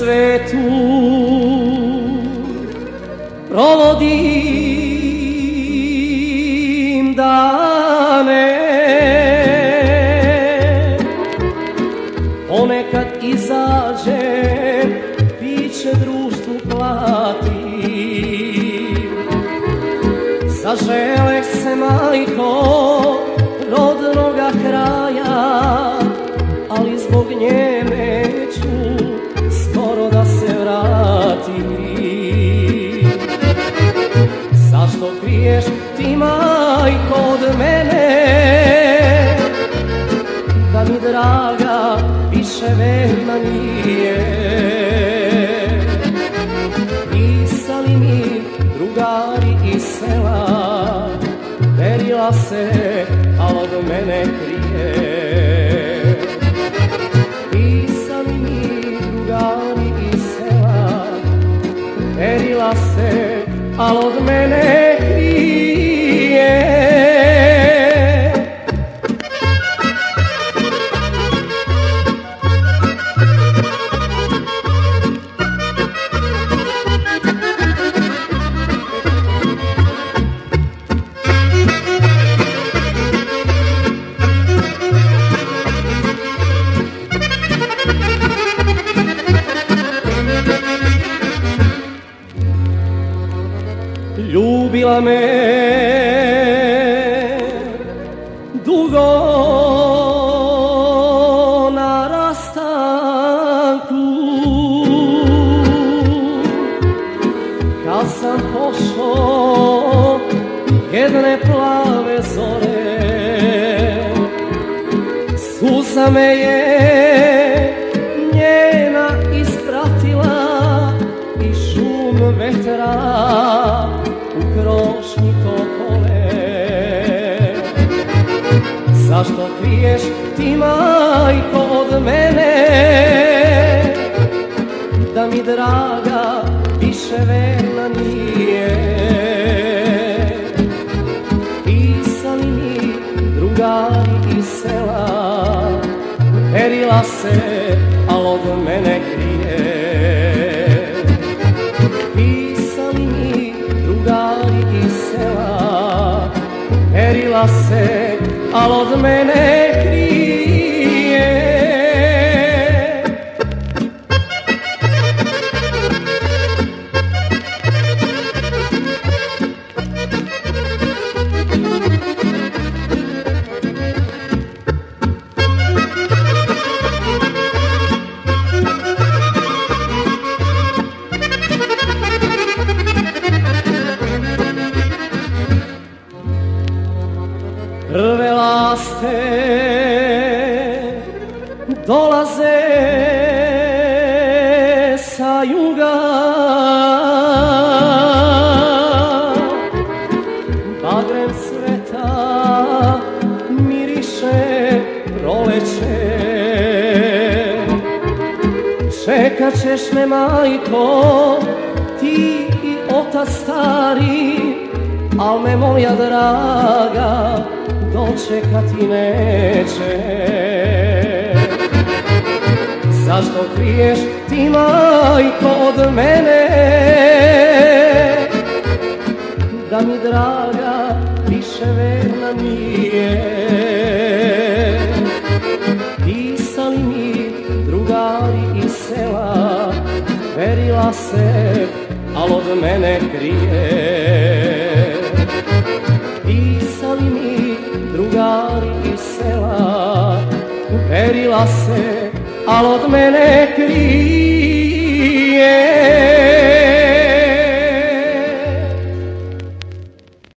svetu provodim Zažele se majko rodnoga kraja Ali zbog nje neću skoro da se vrati Zašto kriješ ti majko od mene? Da mi draga više nije. Pisali Se, a od mene krije. Pisali mi drugari iz sela Verila se, al od mene Ljubila me dugo na rastanku Kad sam pošao jedne plave zore Suza me je Zašto kriješ ti majko od mene? Da mi draga više verna nije. Pisali mi drugari iz sela Verila se, al od mene krije. Pisali mi drugari iz sela Verila se, al od mene krije dolaze sa juga. Bagrem sveta miriše proleće. Čekat ćeš me majko, ti i otac stari Al me moja draga dočekati neće Zašto kriješ ti majko od mene? Da mi draga više verna nije. Pisali mi drugari iz sela Verila se, al od mene krije. Pisali mi drugari iz sela Verila se, al od mene krije